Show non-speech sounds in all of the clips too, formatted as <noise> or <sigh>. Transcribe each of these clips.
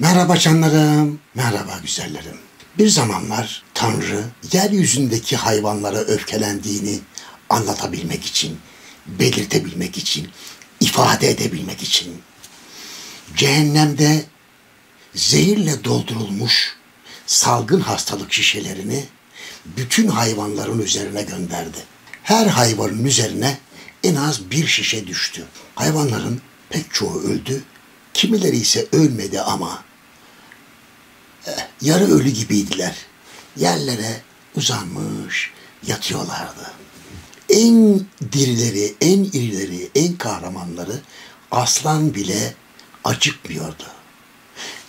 Merhaba canlarım, merhaba güzellerim. Bir zamanlar Tanrı yeryüzündeki hayvanlara öfkelendiğini anlatabilmek için, belirtebilmek için, ifade edebilmek için cehennemde zehirle doldurulmuş salgın hastalık şişelerini bütün hayvanların üzerine gönderdi. Her hayvanın üzerine en az bir şişe düştü. Hayvanların pek çoğu öldü, kimileri ise ölmedi ama yarı ölü gibiydiler. Yerlere uzanmış yatıyorlardı. En dirileri, en irileri, en kahramanları aslan bile acıkmıyordu.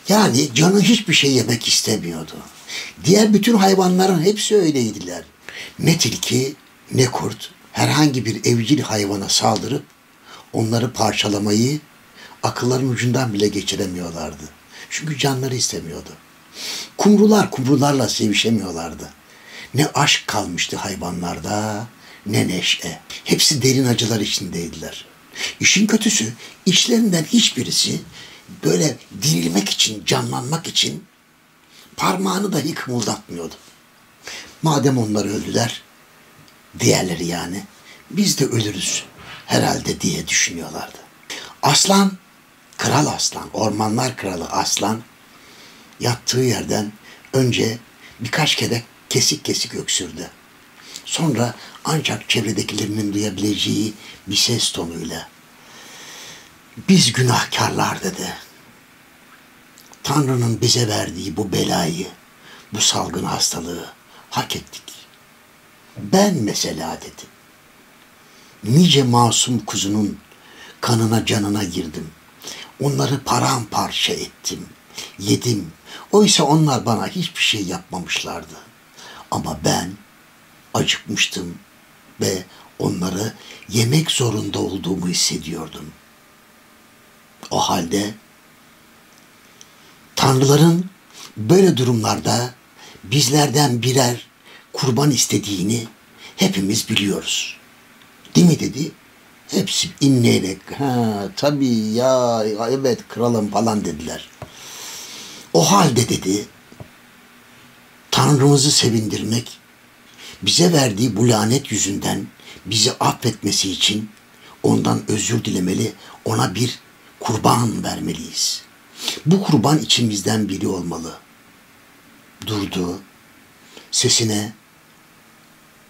Yani canı hiçbir şey yemek istemiyordu. Diğer bütün hayvanların hepsi öyleydiler. Ne tilki ne kurt herhangi bir evcil hayvana saldırıp onları parçalamayı akılların ucundan bile geçiremiyorlardı. Çünkü canları istemiyordu. Kumrular kumrularla sevişemiyorlardı. Ne aşk kalmıştı hayvanlarda ne neşe. Hepsi derin acılar içindeydiler. İşin kötüsü içlerinden hiçbirisi böyle dirilmek için, canlanmak için parmağını dahi kımıldatmıyordu. Madem onlar öldüler, diğerleri yani, biz de ölürüz herhalde diye düşünüyorlardı. Aslan, kral aslan, ormanlar kralı aslan yattığı yerden önce birkaç kere kesik kesik öksürdü. Sonra ancak çevredekilerinin duyabileceği bir ses tonuyla biz günahkarlar dedi. Tanrı'nın bize verdiği bu belayı, bu salgın hastalığı hak ettik. Ben mesela dedi. Nice masum kuzunun kanına canına girdim. Onları paramparça ettim, yedim. Oysa onlar bana hiçbir şey yapmamışlardı. Ama ben acıkmıştım ve onları yemek zorunda olduğumu hissediyordum. O halde tanrıların böyle durumlarda bizlerden birer kurban istediğini hepimiz biliyoruz. Değil mi dedi? Hepsi inleyerek ha tabii ya evet kralım falan dediler. O halde dedi Tanrımızı sevindirmek bize verdiği bu lanet yüzünden bizi affetmesi için ondan özür dilemeli, ona bir kurban vermeliyiz. Bu kurban içimizden biri olmalı. Durdu, sesine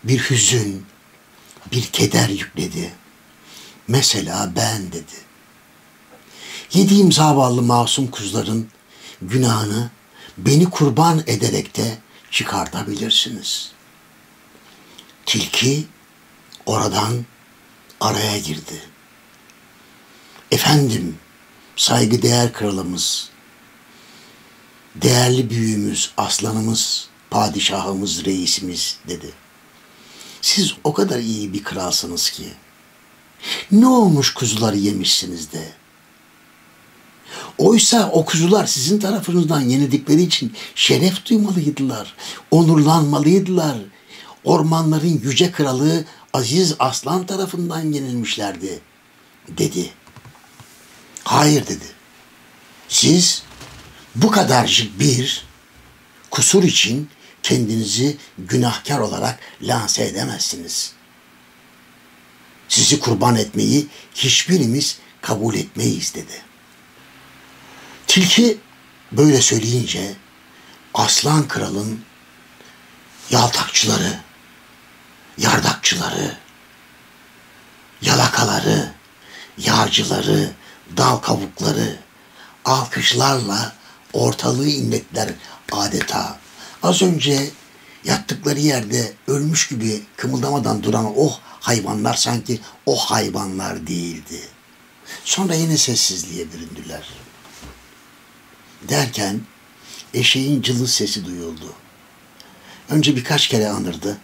bir hüzün, bir keder yükledi. Mesela ben dedi. Yediğim zavallı masum kuzların günahını beni kurban ederek de çıkartabilirsiniz. Tilki oradan araya girdi. Efendim, saygıdeğer kralımız, değerli büyüğümüz, aslanımız, padişahımız, reisimiz dedi. Siz o kadar iyi bir kralsınız ki. Ne olmuş kuzuları yemişsiniz de. Oysa o kuzular sizin tarafınızdan yenildikleri için şeref duymalıydılar, onurlanmalıydılar. Ormanların yüce kralı Aziz Aslan tarafından yenilmişlerdi, dedi. Hayır dedi. Siz bu kadarcık bir kusur için kendinizi günahkar olarak lanse edemezsiniz. Sizi kurban etmeyi hiçbirimiz kabul etmeyiz dedi. Tilki böyle söyleyince aslan kralın yaltakçıları, yardakçıları, yalakaları, yağcıları, dal kavukları alkışlarla ortalığı inlettiler adeta. Az önce yattıkları yerde ölmüş gibi kımıldamadan duran o hayvanlar sanki o hayvanlar değildi. Sonra yine sessizliğe büründüler. Derken eşeğin cılız sesi duyuldu. Önce birkaç kere anırdı.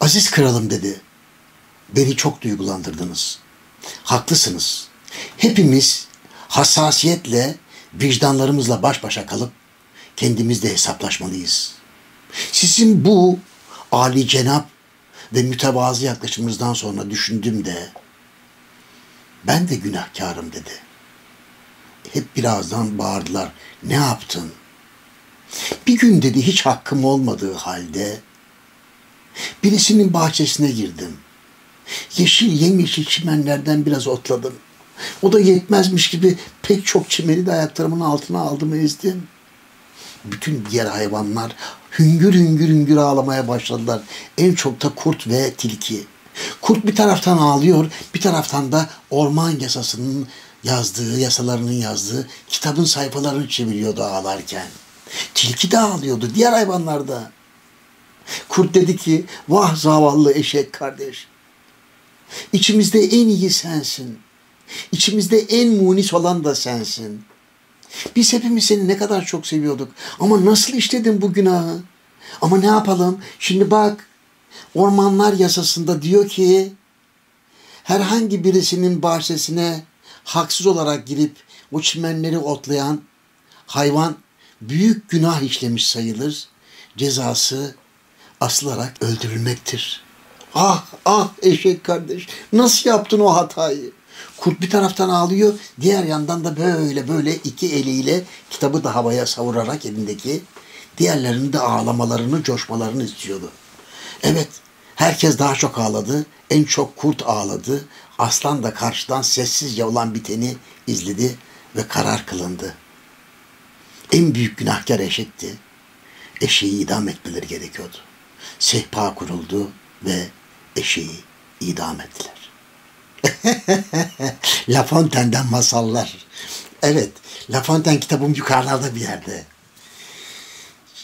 Aziz kralım dedi. Beni çok duygulandırdınız. Haklısınız. Hepimiz hassasiyetle vicdanlarımızla baş başa kalıp kendimizle hesaplaşmalıyız. Sizin bu Ali cenap ve mütevazı yaklaşımınızdan sonra düşündüm de ben de günahkarım dedi. Hep birazdan bağırdılar. Ne yaptın? Bir gün dedi hiç hakkım olmadığı halde birisinin bahçesine girdim. Yeşil yemyeşil çimenlerden biraz otladım. O da yetmezmiş gibi pek çok çimeni de ayaklarımın altına aldım ezdim. Bütün diğer hayvanlar hüngür hüngür hüngür ağlamaya başladılar. En çok da kurt ve tilki. Kurt bir taraftan ağlıyor, bir taraftan da orman yasasının yazdığı, yasalarının yazdığı kitabın sayfalarını çeviriyordu ağlarken. Tilki de ağlıyordu, diğer hayvanlar da. Kurt dedi ki, vah zavallı eşek kardeş. İçimizde en iyi sensin. İçimizde en munis olan da sensin. Biz hepimiz seni ne kadar çok seviyorduk. Ama nasıl işledin bu günahı? Ama ne yapalım? Şimdi bak ormanlar yasasında diyor ki herhangi birisinin bahçesine haksız olarak girip o çimenleri otlayan hayvan büyük günah işlemiş sayılır. Cezası asılarak öldürülmektir. Ah ah eşek kardeş nasıl yaptın o hatayı? Kurt bir taraftan ağlıyor, diğer yandan da böyle böyle iki eliyle kitabı da havaya savurarak elindeki diğerlerinin de ağlamalarını, coşmalarını istiyordu. Evet, herkes daha çok ağladı, en çok kurt ağladı. Aslan da karşıdan sessizce olan biteni izledi ve karar kılındı. En büyük günahkar eşekti. Eşeği idam etmeleri gerekiyordu. Sehpa kuruldu ve eşeği idam ettiler. <laughs> La Fontaine'den masallar. Evet, La Fontaine kitabım yukarılarda bir yerde.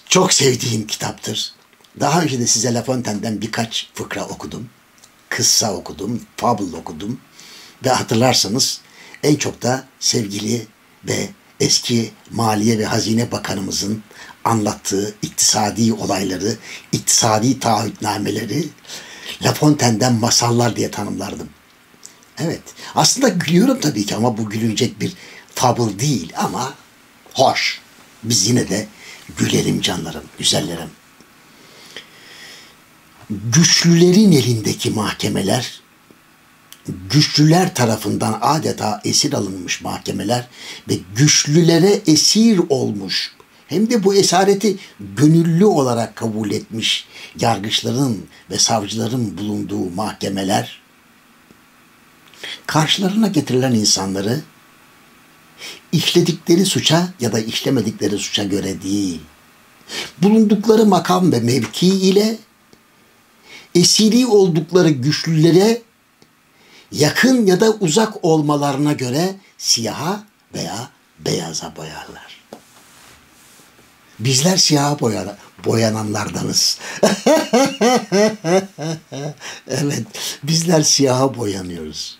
Çok sevdiğim kitaptır. Daha önce de size La Fontaine'den birkaç fıkra okudum. Kıssa okudum, fable okudum. Ve hatırlarsanız en çok da sevgili ve eski Maliye ve Hazine Bakanımızın anlattığı iktisadi olayları, iktisadi taahhütnameleri La Fontaine'den masallar diye tanımlardım. Evet. Aslında gülüyorum tabii ki ama bu gülünecek bir fable değil ama hoş. Biz yine de gülelim canlarım, güzellerim. Güçlülerin elindeki mahkemeler, güçlüler tarafından adeta esir alınmış mahkemeler ve güçlülere esir olmuş hem de bu esareti gönüllü olarak kabul etmiş yargıçların ve savcıların bulunduğu mahkemeler karşılarına getirilen insanları işledikleri suça ya da işlemedikleri suça göre değil, bulundukları makam ve mevki ile esiri oldukları güçlülere yakın ya da uzak olmalarına göre siyaha veya beyaza boyarlar. Bizler siyaha boyar, boyananlardanız. <laughs> evet, bizler siyaha boyanıyoruz.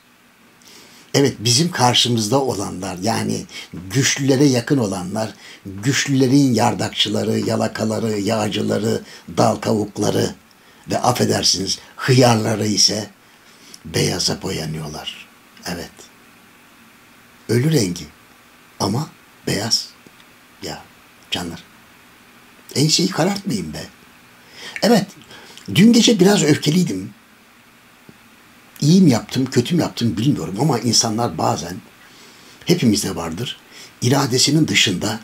Evet bizim karşımızda olanlar yani güçlülere yakın olanlar, güçlülerin yardakçıları, yalakaları, yağcıları, dal kavukları ve affedersiniz hıyarları ise beyaza boyanıyorlar. Evet. Ölü rengi ama beyaz. Ya canlar. Enseyi karartmayayım be. Evet. Dün gece biraz öfkeliydim iyi mi yaptım, kötü mü yaptım bilmiyorum ama insanlar bazen hepimizde vardır. iradesinin dışında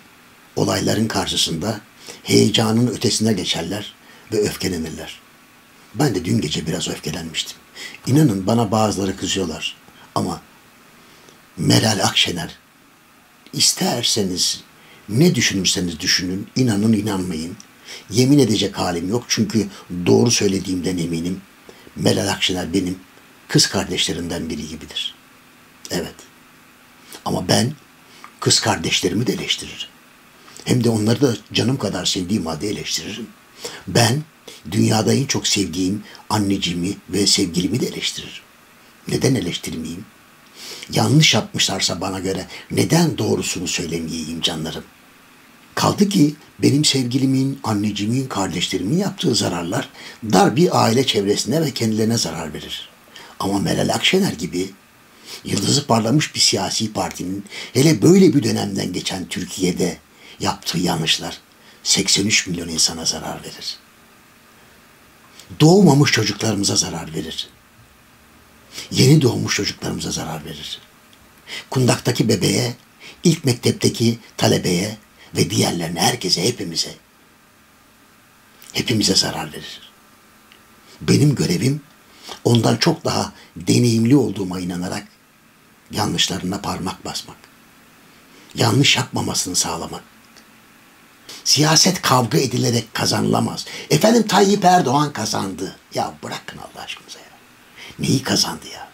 olayların karşısında heyecanın ötesine geçerler ve öfkelenirler. Ben de dün gece biraz öfkelenmiştim. İnanın bana bazıları kızıyorlar ama Meral Akşener isterseniz ne düşünürseniz düşünün, inanın inanmayın. Yemin edecek halim yok çünkü doğru söylediğimden eminim. Meral Akşener benim kız kardeşlerimden biri gibidir. Evet. Ama ben kız kardeşlerimi de eleştiririm. Hem de onları da canım kadar sevdiğim halde eleştiririm. Ben dünyada en çok sevdiğim anneciğimi ve sevgilimi de eleştiririm. Neden eleştirmeyeyim? Yanlış yapmışlarsa bana göre neden doğrusunu söylemeyeyim canlarım? Kaldı ki benim sevgilimin, anneciğimin, kardeşlerimin yaptığı zararlar dar bir aile çevresine ve kendilerine zarar verir. Ama Meral Akşener gibi yıldızı parlamış bir siyasi partinin hele böyle bir dönemden geçen Türkiye'de yaptığı yanlışlar 83 milyon insana zarar verir. Doğmamış çocuklarımıza zarar verir. Yeni doğmuş çocuklarımıza zarar verir. Kundaktaki bebeğe ilk mektepteki talebeye ve diğerlerine, herkese, hepimize, hepimize zarar verir. Benim görevim ondan çok daha deneyimli olduğuma inanarak yanlışlarına parmak basmak. Yanlış yapmamasını sağlamak. Siyaset kavga edilerek kazanılamaz. Efendim Tayyip Erdoğan kazandı. Ya bırakın Allah aşkınıza ya. Neyi kazandı ya?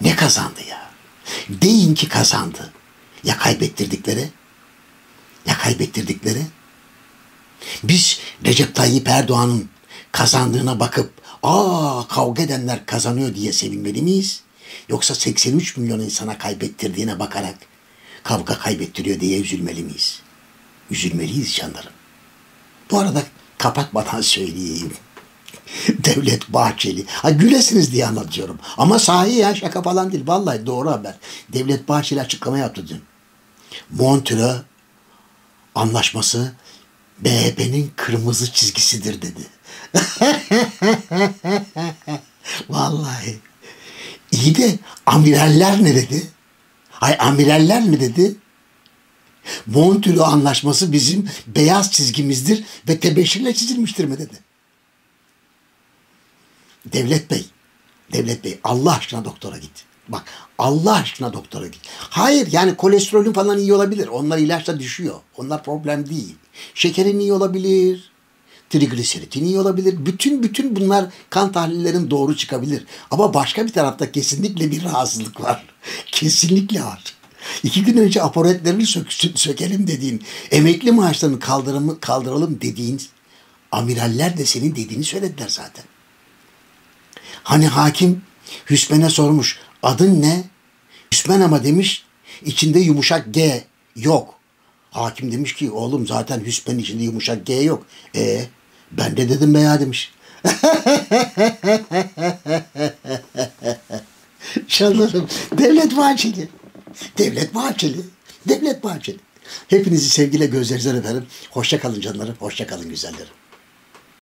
Ne kazandı ya? Deyin ki kazandı. Ya kaybettirdikleri? Ya kaybettirdikleri? Biz Recep Tayyip Erdoğan'ın kazandığına bakıp aa kavga edenler kazanıyor diye sevinmeli miyiz? Yoksa 83 milyon insana kaybettirdiğine bakarak kavga kaybettiriyor diye üzülmeli miyiz? Üzülmeliyiz canlarım. Bu arada kapatmadan söyleyeyim. <laughs> Devlet Bahçeli. Ha gülesiniz diye anlatıyorum. Ama sahi ya şaka falan değil. Vallahi doğru haber. Devlet Bahçeli açıklama yaptı dün. Montreux anlaşması BHP'nin kırmızı çizgisidir dedi. <laughs> Vallahi. İyi de amiraller ne dedi? Hay amiraller mi dedi? Montreux anlaşması bizim beyaz çizgimizdir ve tebeşirle çizilmiştir mi dedi. Devlet Bey, Devlet Bey Allah aşkına doktora git. Bak Allah aşkına doktora git. Hayır yani kolesterolün falan iyi olabilir. Onlar ilaçla düşüyor. Onlar problem değil. Şekerin iyi olabilir. Trigliseritin iyi olabilir. Bütün bütün bunlar kan tahlillerin doğru çıkabilir. Ama başka bir tarafta kesinlikle bir rahatsızlık var. <laughs> Kesinlikle var. İki gün önce aporetlerini sök, sökelim dediğin, emekli maaşlarını kaldırımı, kaldıralım dediğin amiraller de senin dediğini söylediler zaten. Hani hakim Hüsmen'e sormuş adın ne? Hüsmen ama demiş içinde yumuşak G yok. Hakim demiş ki oğlum zaten Hüsmen içinde yumuşak G yok. E ben de dedim be ya demiş. <laughs> Canlarım Devlet Bahçeli. Devlet Bahçeli. Devlet Bahçeli. Hepinizi sevgiyle gözlerinizden öperim. Hoşça kalın canlarım. Hoşça kalın güzellerim.